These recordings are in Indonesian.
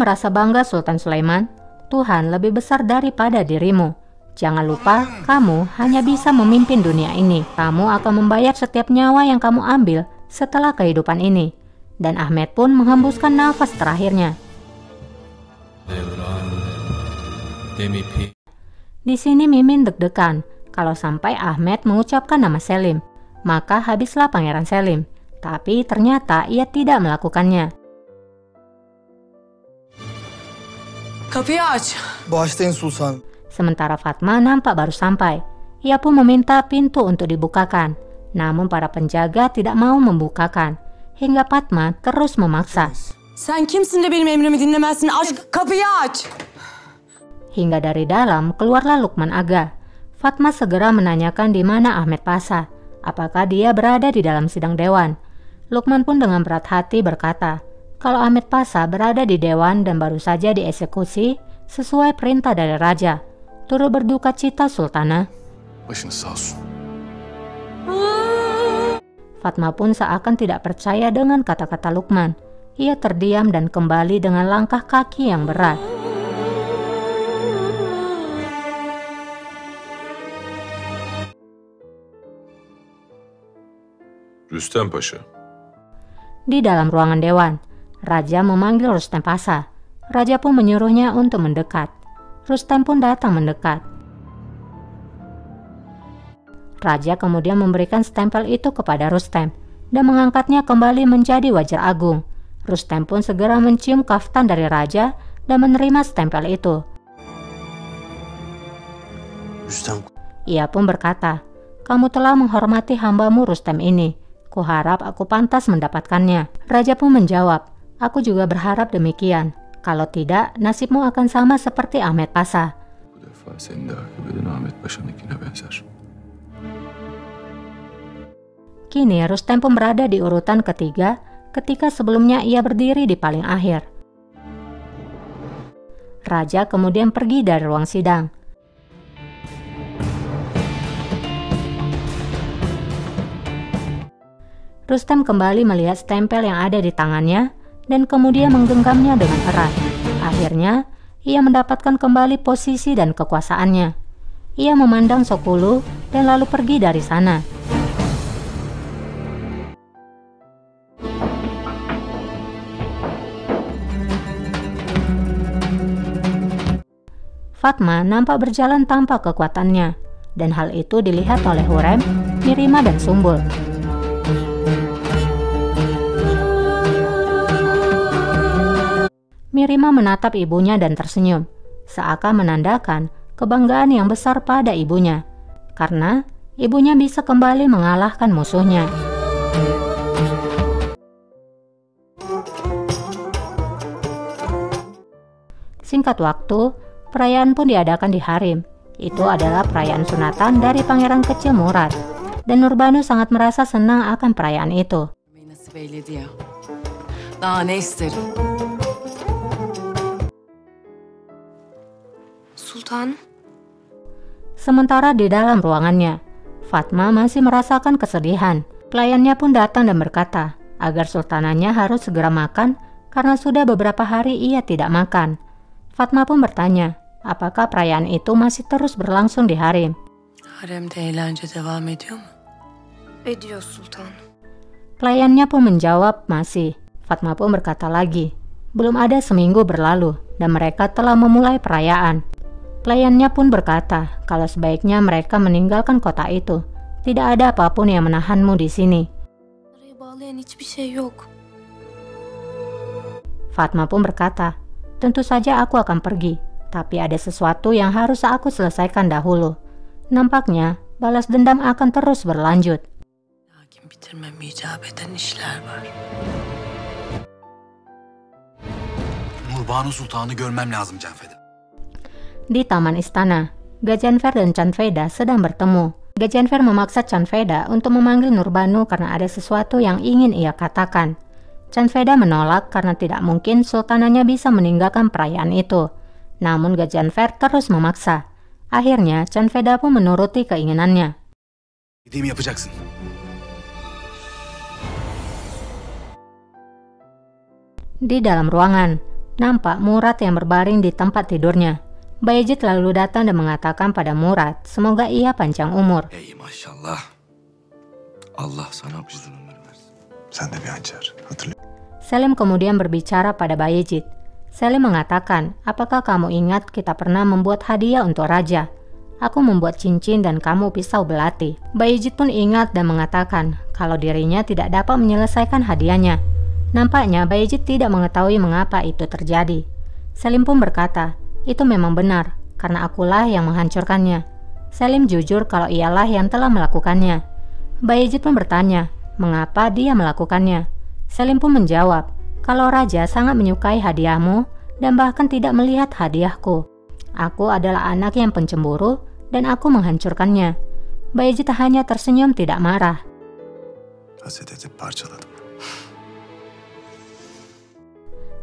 merasa bangga Sultan Sulaiman, Tuhan lebih besar daripada dirimu. Jangan lupa, kamu hanya bisa memimpin dunia ini. Kamu akan membayar setiap nyawa yang kamu ambil setelah kehidupan ini. Dan Ahmed pun menghembuskan nafas terakhirnya. Di sini Mimin deg-degan kalau sampai Ahmed mengucapkan nama Selim, maka habislah Pangeran Selim. Tapi ternyata ia tidak melakukannya. Kapıyı aç. Bağışlayın sultanım. Sementara Fatma nampak baru sampai. Ia pun meminta pintu untuk dibukakan. Namun para penjaga tidak mau membukakan. Hingga Fatma terus memaksa. Sen kimsin de benim emrimi dinlemezsin? Aç kapıyı aç. Hingga dari dalam keluarlah Lukman Aga. Fatma segera menanyakan di mana Ahmed Pasa. Apakah dia berada di dalam sidang dewan? Lukman pun dengan berat hati berkata, kalau Ahmed Pasa berada di dewan dan baru saja dieksekusi sesuai perintah dari raja. Turut berduka cita Sultana. Fatma pun seakan tidak percaya dengan kata-kata Lukman. Ia terdiam dan kembali dengan langkah kaki yang berat. Rüstem Paşa. Di dalam ruangan dewan, Raja memanggil Rustem Pasa. Raja pun menyuruhnya untuk mendekat. Rustem pun datang mendekat. Raja kemudian memberikan stempel itu kepada Rustem dan mengangkatnya kembali menjadi wajar agung. Rustem pun segera mencium kaftan dari raja dan menerima stempel itu. Rüstem Ia pun berkata, "Kamu telah menghormati hambamu Rustem ini. Kuharap aku pantas mendapatkannya." Raja pun menjawab, "Aku juga berharap demikian. Kalau tidak, nasibmu akan sama seperti Ahmed Pasa." Bu defa senin de akıbetin Ahmet Paşa'nınkine benzer. Kini Rustem pun berada di urutan ketiga ketika sebelumnya ia berdiri di paling akhir. Raja kemudian pergi dari ruang sidang. Rustem kembali melihat stempel yang ada di tangannya dan kemudian menggenggamnya dengan erat. Akhirnya, ia mendapatkan kembali posisi dan kekuasaannya. Ia memandang Sokulu dan lalu pergi dari sana. Fatma nampak berjalan tanpa kekuatannya, dan hal itu dilihat oleh Hurem, Mirima, dan Sumbul. Mirima menatap ibunya dan tersenyum, seakan menandakan kebanggaan yang besar pada ibunya, karena ibunya bisa kembali mengalahkan musuhnya. Singkat waktu, perayaan pun diadakan di Harim. Itu adalah perayaan sunatan dari Pangeran Kecil Murad. Dan Nurbanu sangat merasa senang akan perayaan itu. Sultan, Sementara di dalam ruangannya, Fatma masih merasakan kesedihan. Pelayannya pun datang dan berkata agar sultananya harus segera makan karena sudah beberapa hari ia tidak makan. Fatma pun bertanya, apakah perayaan itu masih terus berlangsung di Harim? Haremde eğlence devam ediyor mu? ediyor Sultan. Pelayannya pun menjawab masih. Fatma pun berkata lagi, belum ada seminggu berlalu dan mereka telah memulai perayaan. Pelayannya pun berkata kalau sebaiknya mereka meninggalkan kota itu. Tidak ada apa pun yang menahanmu di sini. Fatma pun berkata, tentu saja aku akan pergi, tapi ada sesuatu yang harus aku selesaikan dahulu. Nampaknya balas dendam akan terus berlanjut. Nurbanu Sultan'ı görmem lazım Cenfede. Di taman istana, Gajanfer dan Chanveda sedang bertemu. Gajanfer memaksa Chanveda untuk memanggil Nurbanu karena ada sesuatu yang ingin ia katakan. Chanveda menolak karena tidak mungkin sultananya bisa meninggalkan perayaan itu. Namun Gajanfer terus memaksa. Akhirnya Chanveda pun menuruti keinginannya. Di dalam ruangan, nampak Murad yang berbaring di tempat tidurnya. Bayezid lalu datang dan mengatakan pada Murad, semoga ia panjang umur. Ey maşallah. Allah sana uzun ömür versin. Sen de bir hançer. Hatırlıyor Selim kemudian berbicara pada Bayezid. Selim mengatakan, apakah kamu ingat kita pernah membuat hadiah untuk raja? Aku membuat cincin dan kamu pisau belati. Bayezid pun ingat dan mengatakan kalau dirinya tidak dapat menyelesaikan hadiahnya. Nampaknya Bayezid tidak mengetahui mengapa itu terjadi. Selim pun berkata, itu memang benar, karena akulah yang menghancurkannya. Selim jujur kalau ialah yang telah melakukannya. Bayezid pun bertanya, mengapa dia melakukannya? Selim pun menjawab, kalau raja sangat menyukai hadiahmu dan bahkan tidak melihat hadiahku. Aku adalah anak yang pencemburu dan aku menghancurkannya. Bayezid hanya tersenyum tidak marah.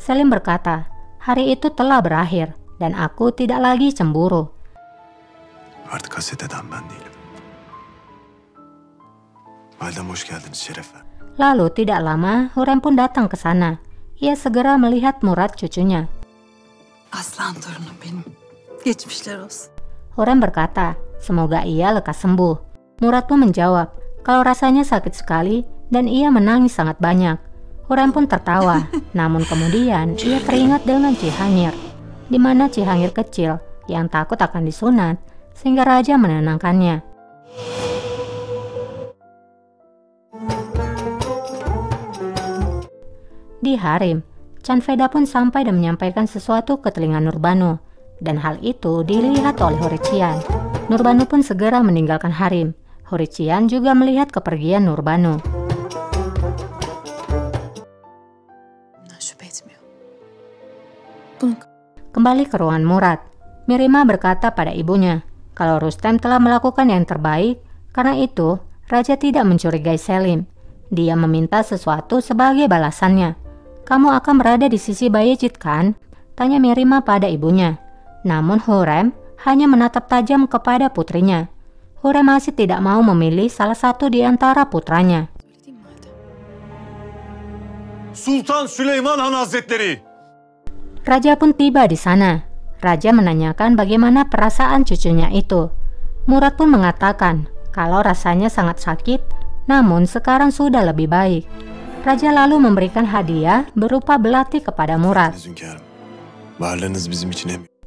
Selim berkata, hari itu telah berakhir dan aku tidak lagi cemburu. Lalu tidak lama Hurem pun datang ke sana. Ia segera melihat Murad cucunya. Aslan torunum benim. Geçmişler olsun. Hurem berkata, semoga ia lekas sembuh. Murad pun menjawab, kalau rasanya sakit sekali dan ia menangis sangat banyak. Hurem pun tertawa, namun kemudian ia teringat dengan Cihangir, di mana Cihangir kecil yang takut akan disunat, sehingga raja menenangkannya. Di Harim, Canveda pun sampai dan menyampaikan sesuatu ke telinga Nurbanu, dan hal itu dilihat oleh Horician. Nurbanu pun segera meninggalkan Harim. Horician juga melihat kepergian Nurbanu. Kembali ke ruangan Murad, Mirima berkata pada ibunya kalau Rustem telah melakukan yang terbaik, karena itu Raja tidak mencurigai Selim. Dia meminta sesuatu sebagai balasannya. Kamu akan berada di sisi Bayezid kan? Tanya Mirima pada ibunya. Namun Hurem hanya menatap tajam kepada putrinya. Hurem masih tidak mau memilih salah satu di antara putranya. Sultan Süleyman Han Hazretleri. Raja pun tiba di sana. Raja menanyakan bagaimana perasaan cucunya itu. Murad pun mengatakan kalau rasanya sangat sakit, namun sekarang sudah lebih baik. Raja lalu memberikan hadiah berupa belati kepada Murad.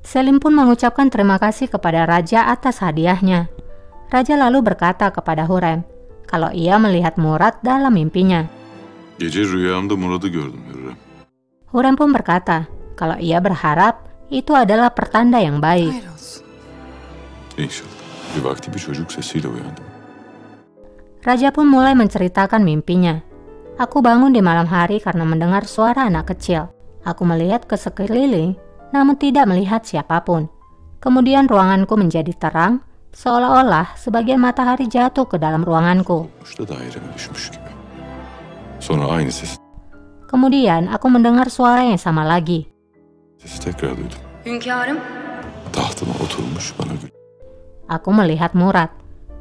Selim pun mengucapkan terima kasih kepada Raja atas hadiahnya. Raja lalu berkata kepada Hurem kalau ia melihat Murad dalam mimpinya. Gece rüyamda Murad'ı gördüm Hürrem. Hurem pun berkata kalau ia berharap itu adalah pertanda yang baik. Raja pun mulai menceritakan mimpinya. Aku bangun di malam hari karena mendengar suara anak kecil. Aku melihat ke sekeliling, namun tidak melihat siapa pun. Kemudian ruanganku menjadi terang, seolah-olah sebagian matahari jatuh ke dalam ruanganku. Kemudian aku mendengar suara yang sama lagi. Sesi tekrar duydum. Hünkârım. Tahtıma oturmuş bana gül. Aku melihat Murad.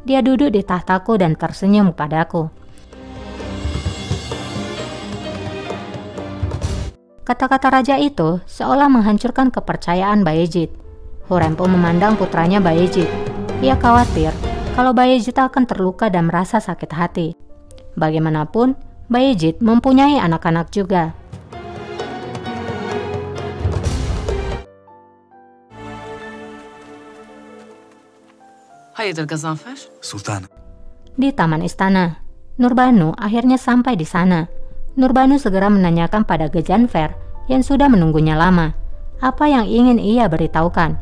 Dia duduk di tahtaku dan tersenyum padaku. Kata-kata raja itu seolah menghancurkan kepercayaan Bayezid. Hurem pun memandang putranya Bayezid. Ia khawatir kalau Bayezid akan terluka dan merasa sakit hati. Bagaimanapun, Bayezid mempunyai anak-anak juga. Hayırdır Gazanfer? Sultanım. Di taman istana, Nurbanu akhirnya sampai di sana. Nurbanu segera menanyakan pada Gajanfer yang sudah menunggunya lama. Apa yang ingin ia beritahukan?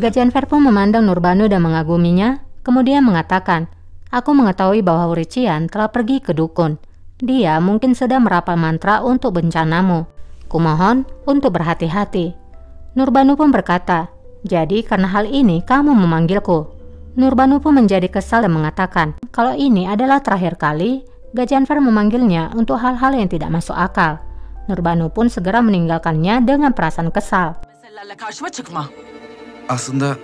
Gajanfer pun memandang Nurbanu dan mengaguminya, kemudian mengatakan, Aku mengetahui bahwa Hurician telah pergi ke dukun. Dia mungkin sedang merapal mantra untuk bencanamu. Kumohon untuk berhati-hati. Nurbanu pun berkata, jadi karena hal ini kamu memanggilku. Nurbanu pun menjadi kesal dan mengatakan, kalau ini adalah terakhir kali Gajanfer memanggilnya untuk hal-hal yang tidak masuk akal. Nurbanu pun segera meninggalkannya dengan perasaan kesal. Aslında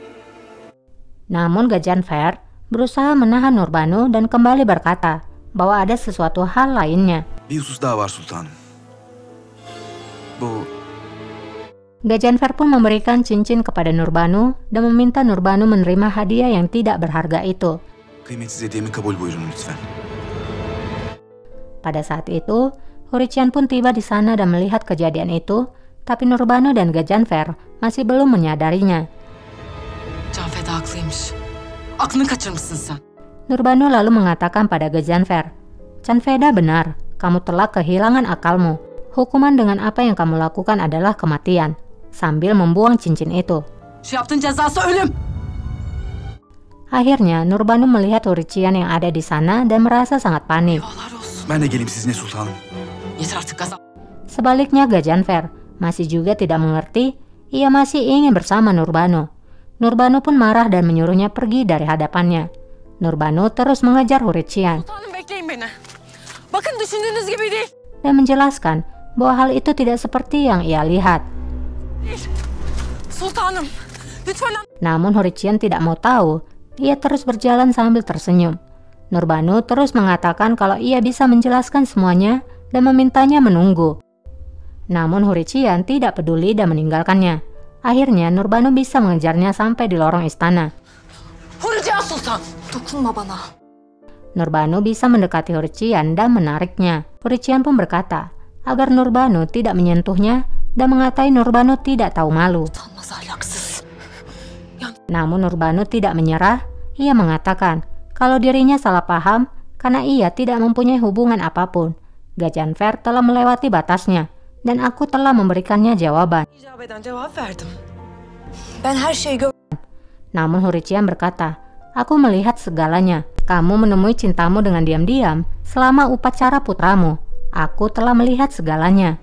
Namun Gajanfer berusaha menahan Nurbanu dan kembali berkata bahwa ada sesuatu hal lainnya. bir husus daha var sultanım. Bu Gajanfer pun memberikan cincin kepada Nurbanu dan meminta Nurbanu menerima hadiah yang tidak berharga itu. Pada saat itu, Hurician pun tiba di sana dan melihat kejadian itu, tapi Nurbanu dan Gajanfer masih belum menyadarinya. Nurbanu lalu mengatakan pada Gajanfer, Canveda benar, kamu telah kehilangan akalmu. Hukuman dengan apa yang kamu lakukan adalah kematian. Sambil membuang cincin itu. Akhirnya, Nurbanu melihat Hurician yang ada di sana dan merasa sangat panik. Artık gazap. Sebaliknya Gajanfer masih juga tidak mengerti, ia masih ingin bersama Nurbanu. Nurbanu pun marah dan menyuruhnya pergi dari hadapannya. Nurbanu terus mengejar Hurician Sultanım bekleyin beni. Bakın düşündüğünüz gibi değil. dan menjelaskan bahwa hal itu tidak seperti yang ia lihat. Sultanım. Lütfen Namun Hurician tidak mau tahu, ia terus berjalan sambil tersenyum. Nurbanu terus mengatakan kalau ia bisa menjelaskan semuanya dan memintanya menunggu. Namun Hurician tidak peduli dan meninggalkannya. Akhirnya Nurbanu bisa mengejarnya sampai di lorong istana. Hurrican Sultan. Dokunma bana. Nurbanu bisa mendekati Hurician dan menariknya. Hurician pun berkata agar Nurbanu tidak menyentuhnya dan mengatai Nurbanu tidak tahu malu. Namun Nurbanu tidak menyerah. Ia mengatakan kalau dirinya salah paham karena ia tidak mempunyai hubungan apa pun. Gajanfer telah melewati batasnya dan aku telah memberikannya jawaban. Namun Hurician berkata, Aku melihat segalanya. Kamu menemui cintamu dengan diam-diam selama upacara putramu. Aku telah melihat segalanya.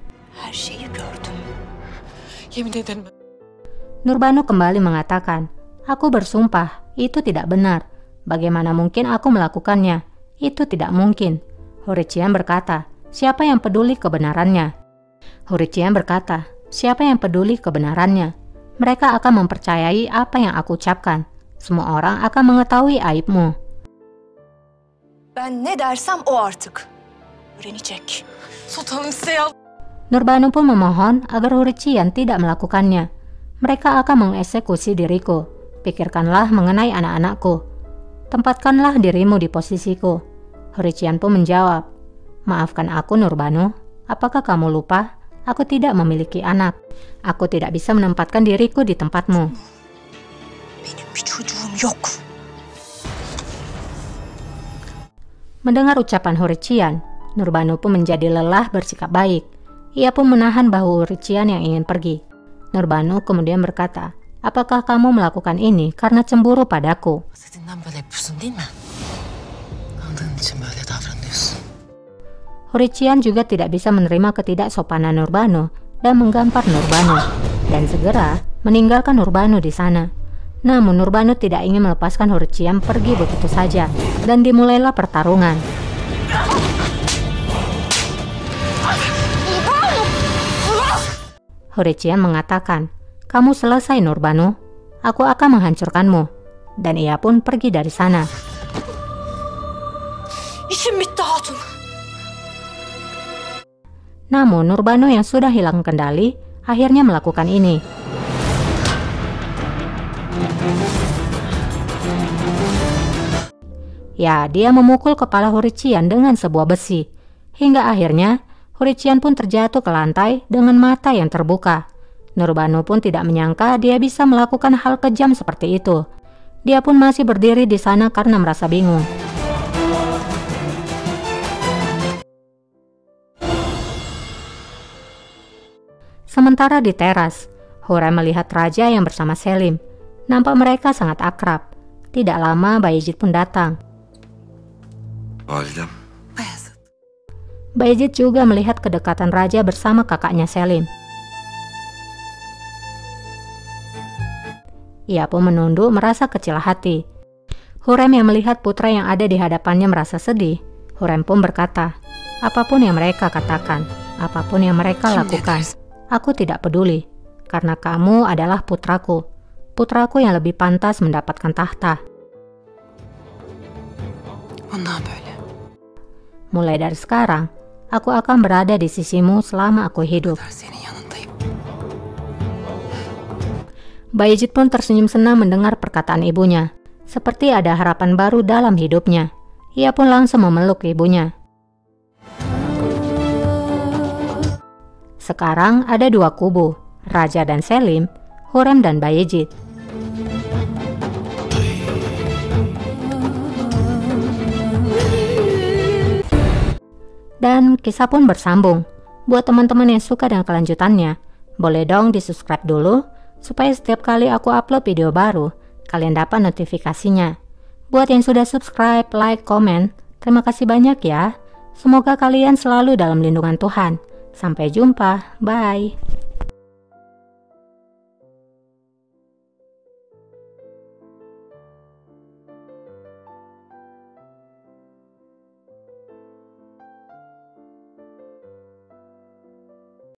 Ederim. Nurbanu kembali mengatakan, Aku bersumpah, itu tidak benar. Bagaimana mungkin aku melakukannya? Itu tidak mungkin. Hurician berkata, siapa yang peduli kebenarannya? Hurician berkata, siapa yang peduli kebenarannya? Mereka akan mempercayai apa yang aku ucapkan. Semua orang akan mengetahui aibmu. Ben ne dersem o artık. Öğrenecek. Sultanım size. Nurbanu pun memohon agar Hurician tidak melakukannya. Mereka akan mengeksekusi diriku. Pikirkanlah mengenai anak-anakku. Tempatkanlah dirimu di posisiku. Hurician pun menjawab, Maafkan aku Nurbanu, apakah kamu lupa? Aku tidak memiliki anak. Aku tidak bisa menempatkan diriku di tempatmu. Mendengar ucapan Hurician, Nurbanu pun menjadi lelah bersikap baik. Ia pun menahan bahu Hurician yang ingin pergi. Nurbanu kemudian berkata, Apakah kamu melakukan ini karena cemburu padaku? Hurician juga tidak bisa menerima ketidaksopanan Nurbanu dan menggampar Nurbanu dan segera meninggalkan Nurbanu di sana. Namun Nurbanu tidak ingin melepaskan Hurician pergi begitu saja dan dimulailah pertarungan. Hurician mengatakan, "Kamu selesai Nurbanu, aku akan menghancurkanmu." Dan ia pun pergi dari sana. Namun Nurbanu yang sudah hilang kendali akhirnya melakukan ini. Ya, dia memukul kepala Hurician dengan sebuah besi. Hingga akhirnya Hurician pun terjatuh ke lantai dengan mata yang terbuka. Nurbanu pun tidak menyangka dia bisa melakukan hal kejam seperti itu. Dia pun masih berdiri di sana karena merasa bingung. Sementara di teras, Hurem melihat raja yang bersama Selim. Nampak mereka sangat akrab. Tidak lama Bayezid pun datang. Validem. Bayezid juga melihat kedekatan raja bersama kakaknya Selim. Ia pun menunduk merasa kecil hati. Hurem yang melihat putra yang ada di hadapannya merasa sedih. Hurem pun berkata, apa pun yang mereka katakan, apa pun yang mereka lakukan, aku tidak peduli. Karena kamu adalah putraku. Putraku yang lebih pantas mendapatkan tahta. Böyle. Mulai dari sekarang, aku akan berada di sisimu selama aku hidup. Bayezid pun tersenyum senang mendengar perkataan ibunya. Seperti ada harapan baru dalam hidupnya. Ia pun langsung memeluk ibunya. Sekarang ada dua kubu, Raja dan Selim, Hurem dan Bayezid. Dan kisah pun bersambung. Buat teman-teman yang suka dengan kelanjutannya, boleh dong di subscribe dulu, supaya setiap kali aku upload video baru, kalian dapat notifikasinya. Buat yang sudah subscribe, like, komen, terima kasih banyak ya. Semoga kalian selalu dalam lindungan Tuhan. Sampai jumpa, bye.